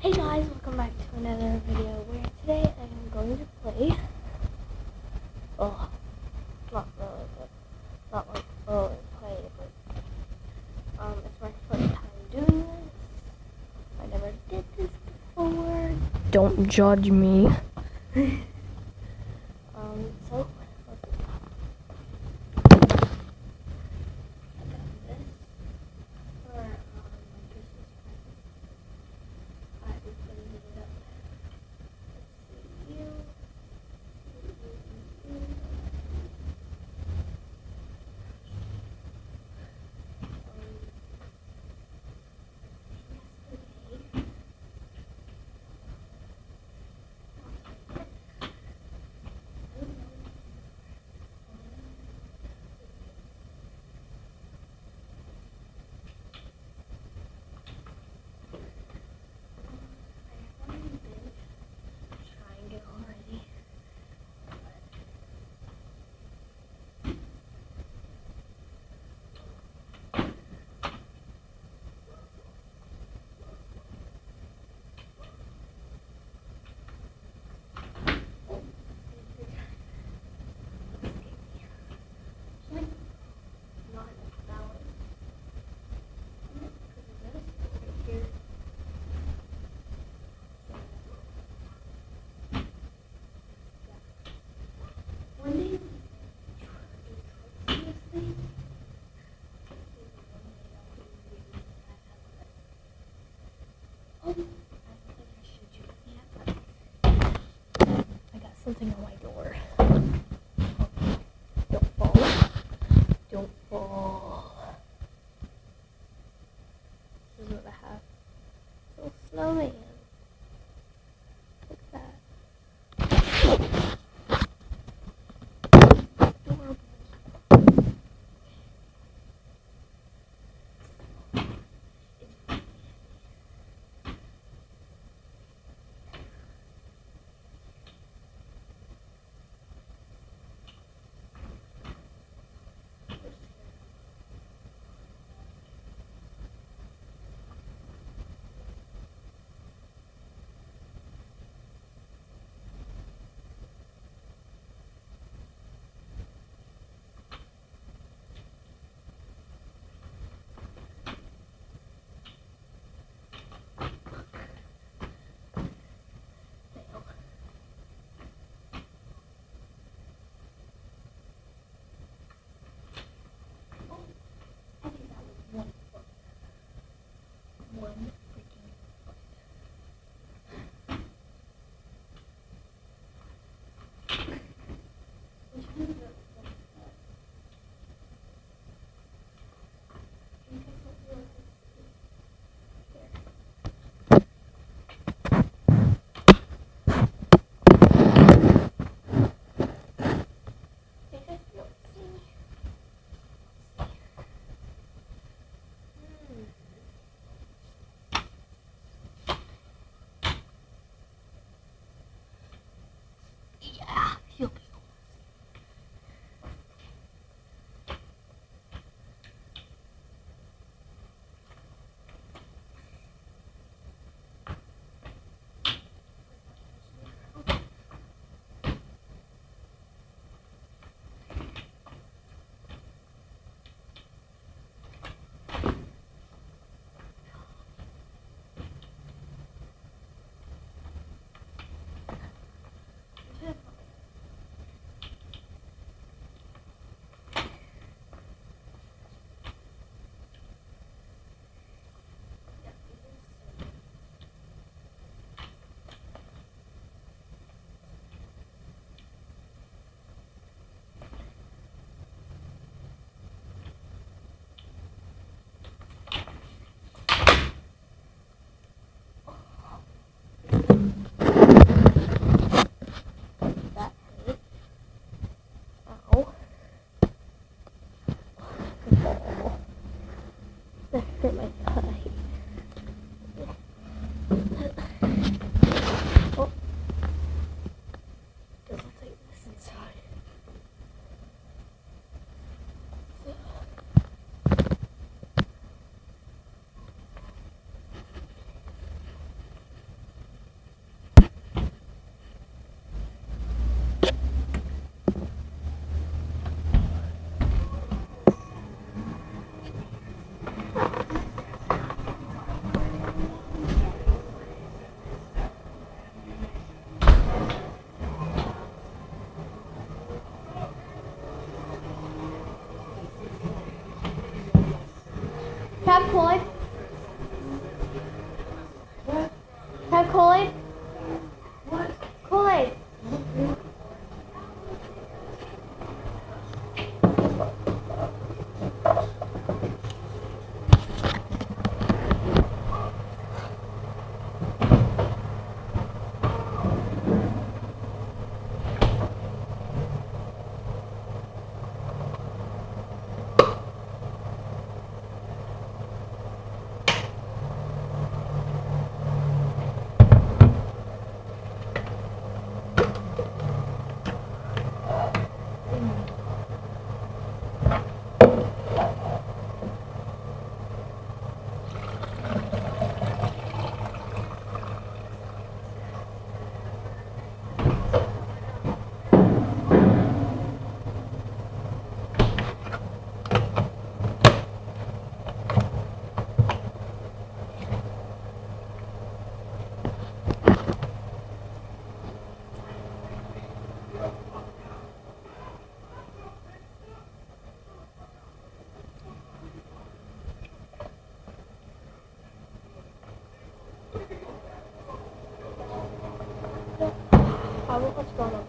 Hey guys, welcome back to another video where today I am going to play. Oh, not really, but not like really play, but um, it's my first time doing this. I never did this before. Don't judge me. um, so let's I got this for um, my Christmas present. I opened it up. Let's see you. Yesterday. I haven't been trying it already. Like, not balanced. Because of this right here. One day, seriously, oh, I got something on my door. あ僕使うの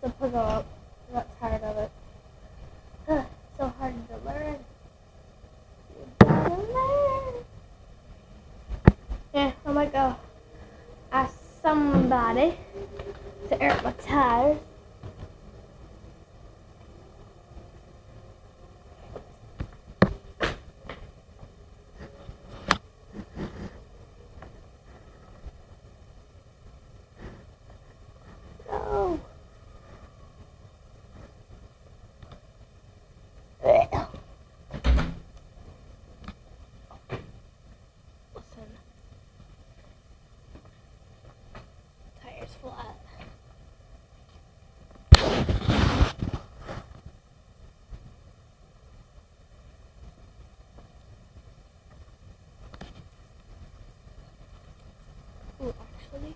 put the up. actually.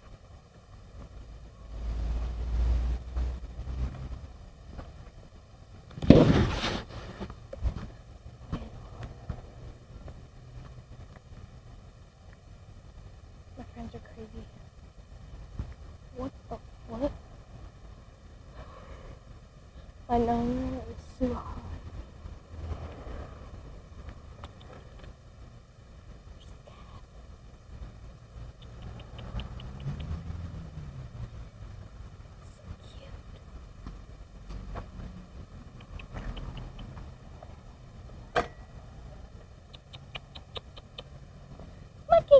My friends are crazy. What the what? I know.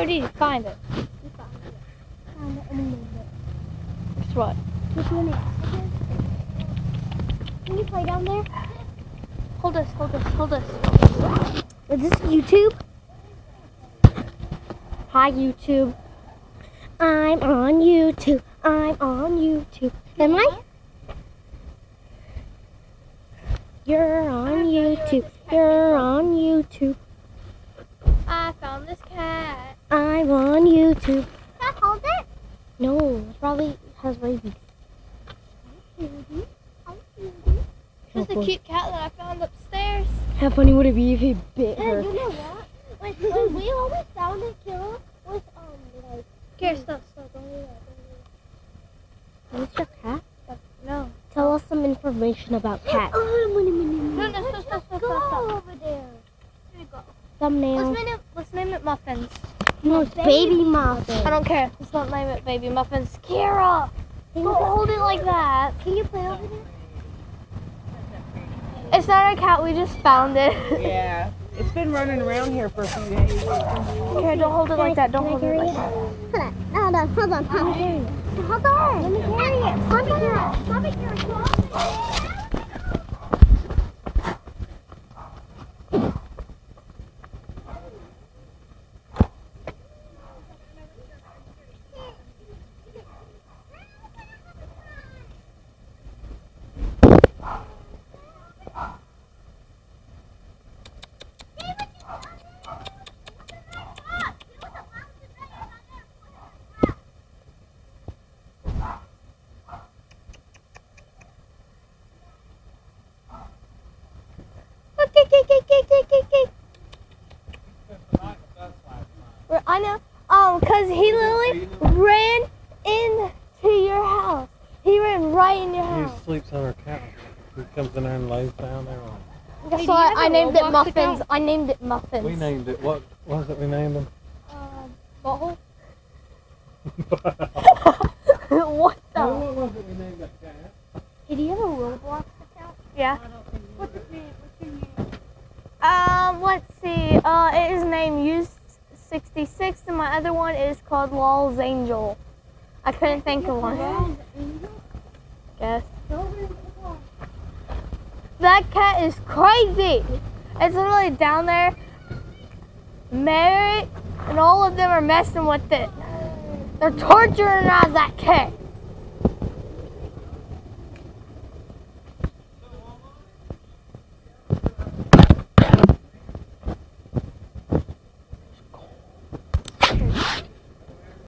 Or did you find it? We found it. Found it and we named it. Guess what? Which one is? Can you play down there? Hold this, hold this, hold this. Is this YouTube? Hi, YouTube. I'm on YouTube. I'm on YouTube. Am I? You're on YouTube. You're on YouTube. I found this cat. I'm on YouTube. Can I hold it? No, it probably has rabies. This is a cute cat that I found upstairs. How funny would it be if he bit And her? you know what? Like when we always found it, Kira was um like Here, stop. stop, don't do that, don't do What's your cat? No. Tell us some information about cats. that. Money, money, No, no, stop, stop, stop, Go stop, stop. over there. Here we go. Thumbnail. Let's name it, let's name it Muffins. No, it's baby muffin. I don't care. Let's not name it Baby Muffins. Kira! Can Don't you, hold it like that. Can you play over there? It's not a cat, we just found it. Yeah. It's been running around here for a few days. Here, don't hold it like that. Don't hold it like that. Hold on, hold on, hold on, hold on. Let me carry it. Stop it, Kira. Stop it, Kira. Stop it. Okay, okay, okay, okay, okay, okay. Well, I know. Um, cause he literally ran into your house. He ran right in your He house. sleeps on our couch. He comes in there and lays down there on. That's do why have I a named it Muffins. I named it Muffins. We named it. What what was it? We named him. Um, butthole. what the? what was it? We named that cat. Did you have a Roblox account? Yeah. What's his name? What's your name? Um, let's see. Uh, it is named Use 66, and my other one is called Lol's Angel. I couldn't think of one. Guess. That cat is crazy. It's literally down there. Mary and all of them are messing with it. They're torturing us, that cat.